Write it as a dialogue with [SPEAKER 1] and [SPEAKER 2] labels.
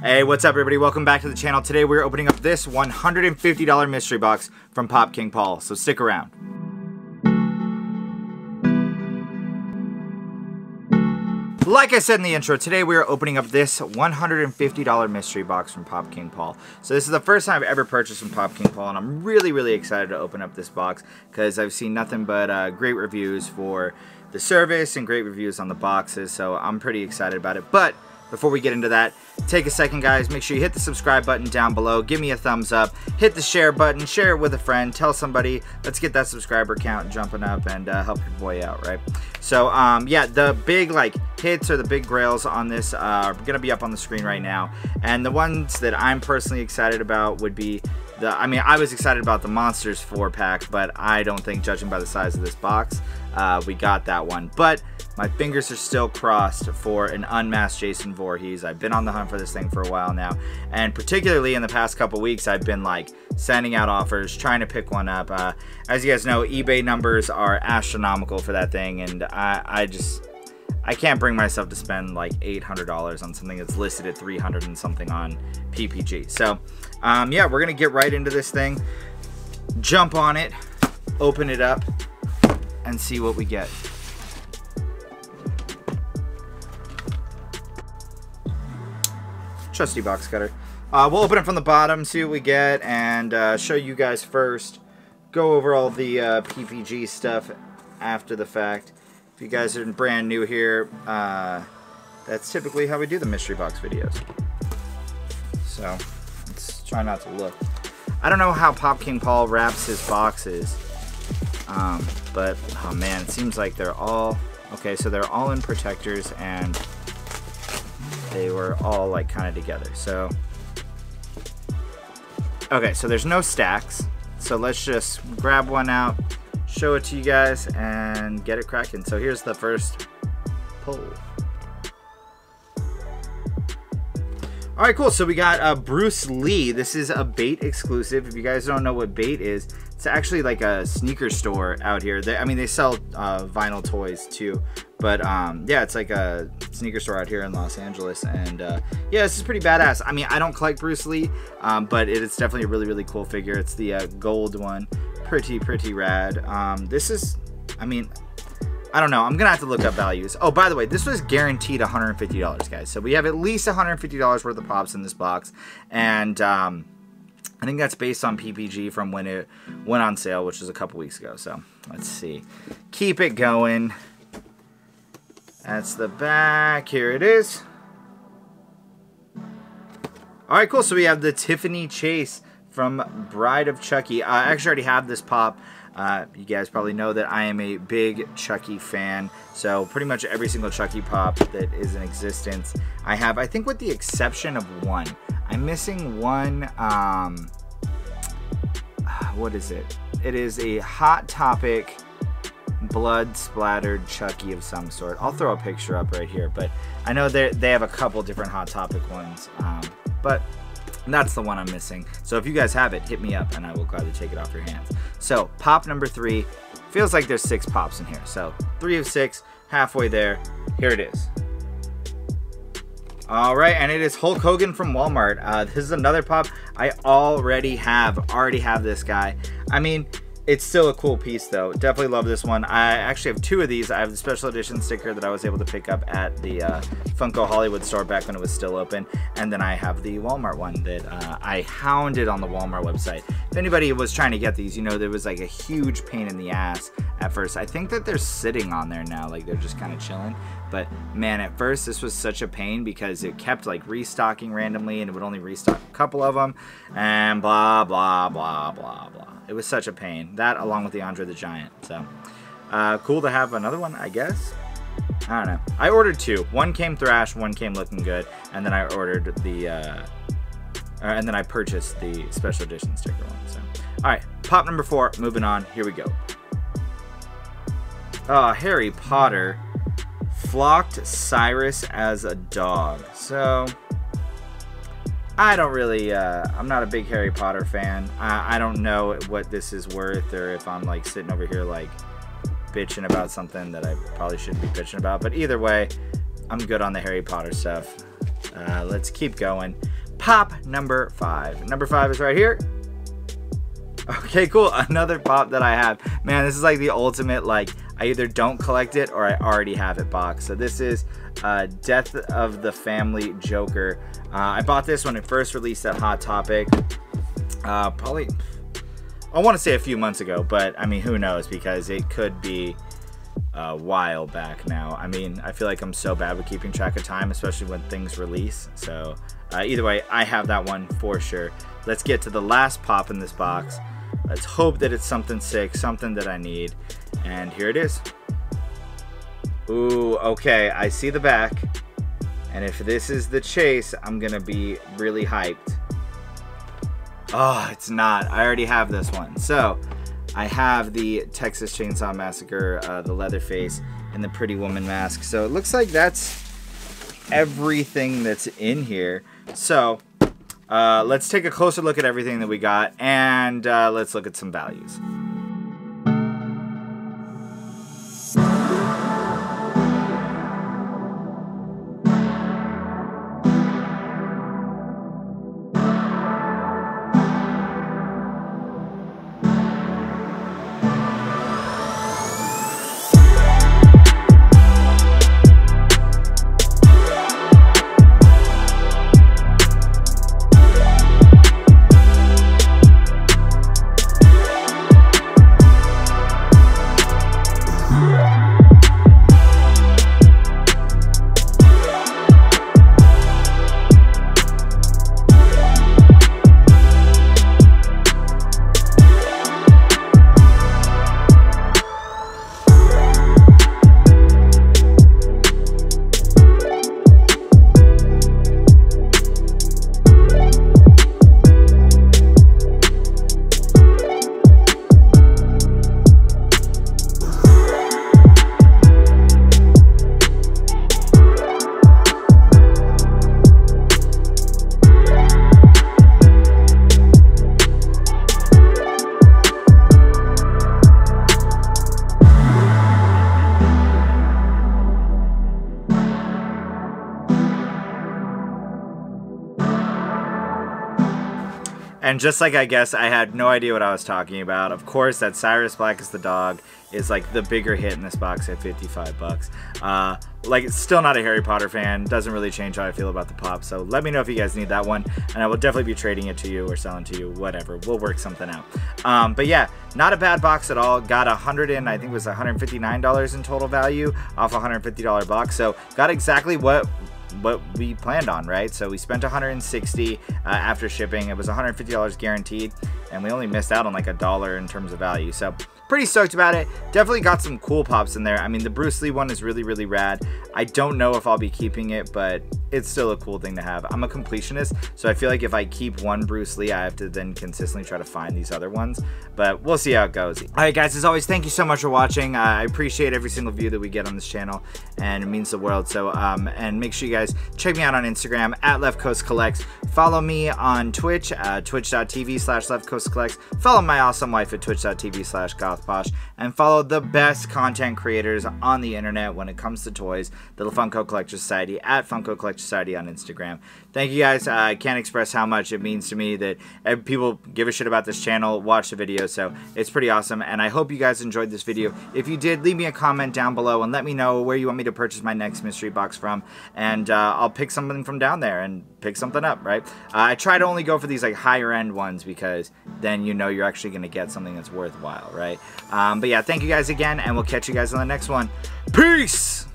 [SPEAKER 1] Hey, what's up everybody? Welcome back to the channel. Today we're opening up this $150 mystery box from Pop King Paul, so stick around. Like I said in the intro, today we are opening up this $150 mystery box from Pop King Paul. So this is the first time I've ever purchased from Pop King Paul, and I'm really, really excited to open up this box because I've seen nothing but uh, great reviews for the service and great reviews on the boxes, so I'm pretty excited about it. But before we get into that, take a second guys, make sure you hit the subscribe button down below, give me a thumbs up, hit the share button, share it with a friend, tell somebody, let's get that subscriber count jumping up and uh, help your boy out, right? So, um, yeah, the big, like, hits or the big grails on this uh, are going to be up on the screen right now. And the ones that I'm personally excited about would be the, I mean, I was excited about the Monsters 4 pack, but I don't think, judging by the size of this box, uh, we got that one. But my fingers are still crossed for an unmasked Jason Voorhees. I've been on the hunt for this thing for a while now, and particularly in the past couple weeks, I've been like sending out offers, trying to pick one up. Uh, as you guys know, eBay numbers are astronomical for that thing, and I, I just I can't bring myself to spend like $800 on something that's listed at 300 and something on PPG. So, um, yeah, we're gonna get right into this thing, jump on it, open it up, and see what we get. trusty box cutter. Uh, we'll open it from the bottom, see what we get, and uh, show you guys first. Go over all the uh, PPG stuff after the fact. You guys are brand new here, uh, that's typically how we do the mystery box videos. So, let's try not to look. I don't know how Pop King Paul wraps his boxes, um, but, oh man, it seems like they're all, okay, so they're all in protectors, and they were all like kind of together. So, okay, so there's no stacks. So let's just grab one out, show it to you guys, and get it cracking. So here's the first pull. All right, cool. So we got uh, Bruce Lee. This is a Bait exclusive. If you guys don't know what Bait is, it's actually like a sneaker store out here. They, I mean, they sell uh, vinyl toys too, but um, yeah, it's like a sneaker store out here in Los Angeles, and uh, yeah, this is pretty badass. I mean, I don't collect Bruce Lee, um, but it's definitely a really, really cool figure. It's the uh, gold one, pretty, pretty rad. Um, this is, I mean, I don't know. I'm gonna have to look up values. Oh, by the way, this was guaranteed $150, guys. So we have at least $150 worth of pops in this box, and um, I think that's based on PPG from when it went on sale, which was a couple weeks ago. So let's see. Keep it going. That's the back. Here it is. All right, cool. So we have the Tiffany Chase from Bride of Chucky. I actually already have this pop. Uh, you guys probably know that I am a big Chucky fan, so pretty much every single Chucky pop that is in existence, I have, I think with the exception of one. I'm missing one, um, what is it? It is a Hot Topic blood splattered Chucky of some sort. I'll throw a picture up right here, but I know they they have a couple different Hot Topic ones, um, but that's the one I'm missing. So if you guys have it, hit me up and I will gladly take it off your hands. So pop number three, feels like there's six pops in here. So three of six, halfway there. Here it is. All right, and it is Hulk Hogan from Walmart. Uh, this is another pop I already have. Already have this guy. I mean, it's still a cool piece though. Definitely love this one. I actually have two of these. I have the special edition sticker that I was able to pick up at the uh, Funko Hollywood store back when it was still open. And then I have the Walmart one that uh, I hounded on the Walmart website. If anybody was trying to get these, you know, there was like a huge pain in the ass at first. I think that they're sitting on there now, like they're just kind of chilling. But man, at first this was such a pain because it kept like restocking randomly and it would only restock a couple of them and blah, blah, blah, blah, blah. It was such a pain. That along with the Andre the Giant. So uh, cool to have another one, I guess. I don't know. I ordered two. One came thrash, one came looking good, and then I ordered the, uh, uh, and then I purchased the special edition sticker one. So, all right, pop number four. Moving on. Here we go. Oh, Harry Potter flocked Sirius as a dog. So, I don't really, uh, I'm not a big Harry Potter fan. I, I don't know what this is worth or if I'm like sitting over here like bitching about something that I probably shouldn't be bitching about. But either way, I'm good on the Harry Potter stuff. Uh, let's keep going. Pop number five. Number five is right here. Okay, cool. Another pop that I have. Man, this is like the ultimate, like, I either don't collect it or I already have it boxed. So this is uh, Death of the Family Joker. Uh, I bought this when it first released at Hot Topic. Uh, probably, I want to say a few months ago, but I mean, who knows? Because it could be a while back now. I mean, I feel like I'm so bad with keeping track of time, especially when things release. So uh, either way, I have that one for sure. Let's get to the last pop in this box. Let's hope that it's something sick, something that I need. And here it is. Ooh, okay, I see the back. And if this is the chase, I'm gonna be really hyped. Oh, it's not. I already have this one. So, I have the Texas Chainsaw Massacre, uh, the Leatherface, and the Pretty Woman mask. So it looks like that's everything that's in here. So, uh, let's take a closer look at everything that we got, and uh, let's look at some values. And just like I guess I had no idea what I was talking about. Of course, that Sirius Black is the dog is like the bigger hit in this box at 55 bucks. Uh, like, still not a Harry Potter fan. Doesn't really change how I feel about the pop. So let me know if you guys need that one, and I will definitely be trading it to you or selling to you, whatever. We'll work something out. Um, but yeah, not a bad box at all. Got a hundred in, I think it was 159 dollars in total value off a 150 dollar box. So got exactly what what we planned on, right? So we spent 160 uh, after shipping. It was 150 dollars guaranteed, and we only missed out on like a dollar in terms of value. So pretty stoked about it. Definitely got some cool pops in there. I mean, the Bruce Lee one is really, really rad. I don't know if I'll be keeping it, but it's still a cool thing to have. I'm a completionist, so I feel like if I keep one Bruce Lee, I have to then consistently try to find these other ones. But we'll see how it goes. All right, guys, as always, thank you so much for watching. Uh, I appreciate every single view that we get on this channel, and it means the world. So, um, and make sure you guys check me out on Instagram at Left Coast Collects. Follow me on Twitch, uh, twitch.tv slash Left Coast Collects. Follow my awesome wife at twitch.tv slash Goth Posh, and follow the best content creators on the internet when it comes to toys, the Funko Collector Society at Funko Collector Society on Instagram. Thank you guys. Uh, I can't express how much it means to me that people give a shit about this channel, watch the video, so it's pretty awesome. And I hope you guys enjoyed this video. If you did, leave me a comment down below and let me know where you want me to purchase my next mystery box from, and uh, I'll pick something from down there and pick something up, right? Uh, I try to only go for these like higher end ones because then you know you're actually going to get something that's worthwhile, right? Um, but yeah, thank you guys again, and we'll catch you guys on the next one. Peace!